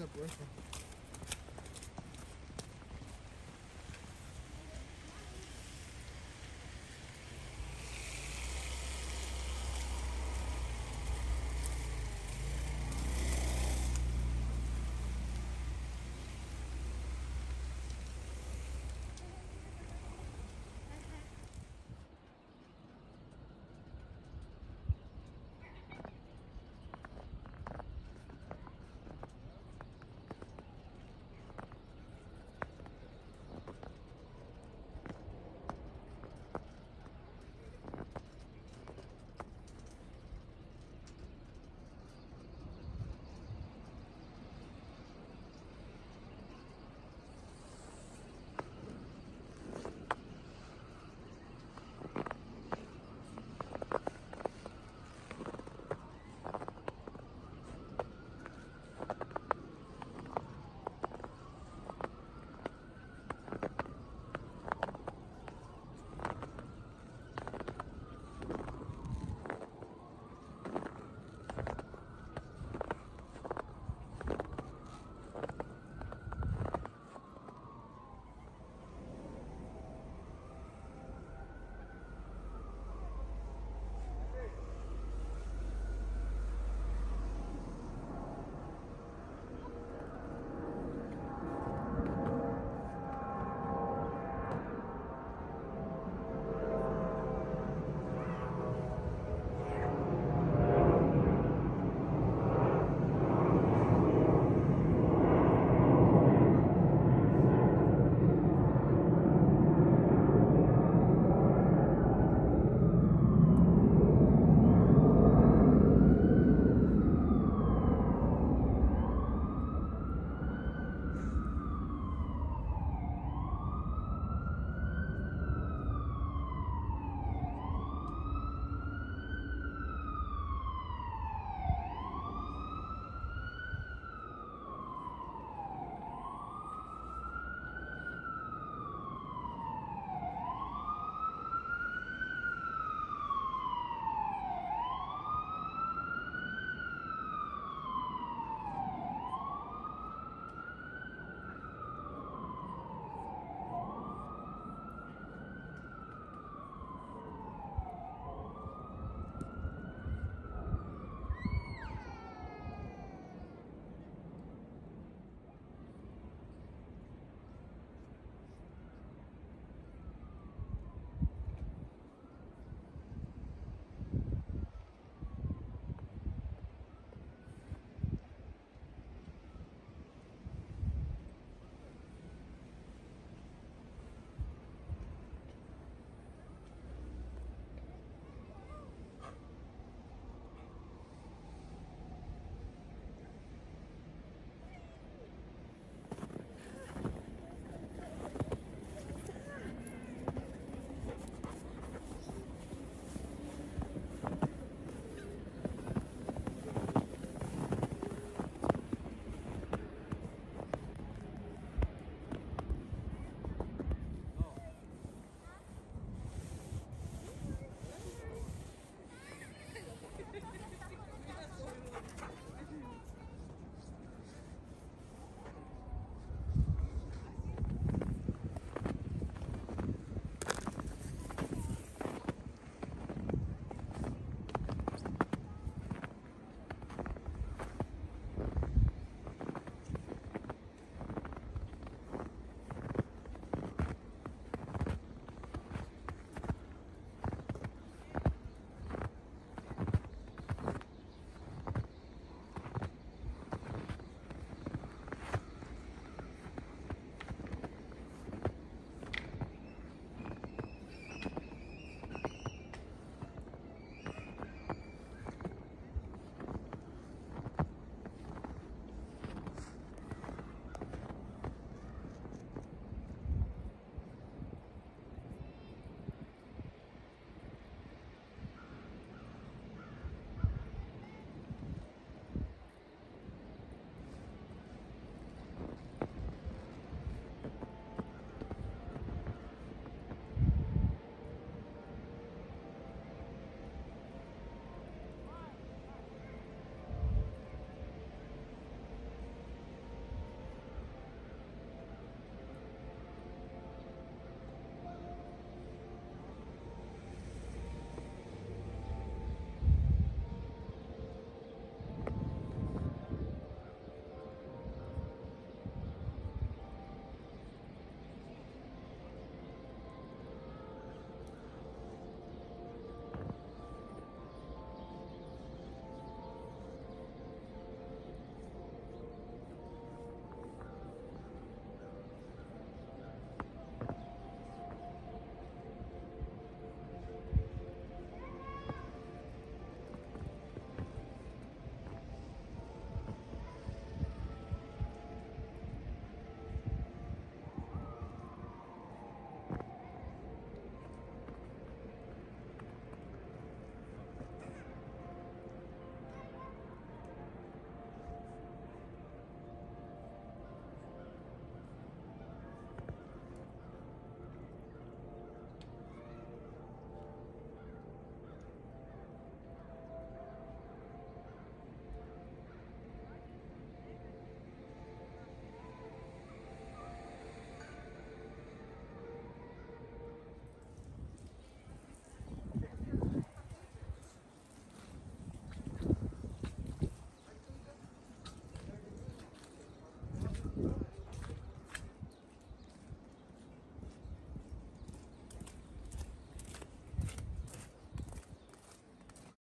up working.